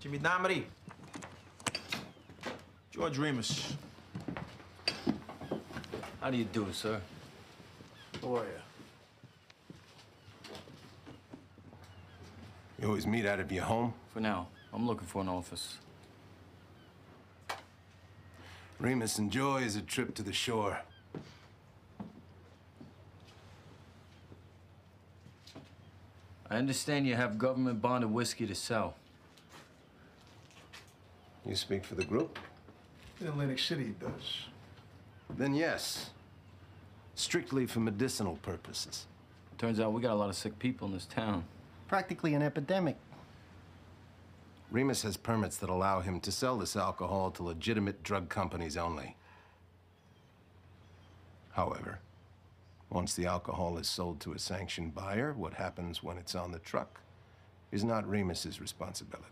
Jimmy Darmody. George Remus. How do you do, sir? How are you? You always meet out of your home? For now, I'm looking for an office. Remus enjoys a trip to the shore. I understand you have government bonded whiskey to sell. You speak for the group? In Atlantic City, it does. Then yes. Strictly for medicinal purposes. Turns out we got a lot of sick people in this town. Practically an epidemic. Remus has permits that allow him to sell this alcohol to legitimate drug companies only. However, once the alcohol is sold to a sanctioned buyer, what happens when it's on the truck is not Remus's responsibility.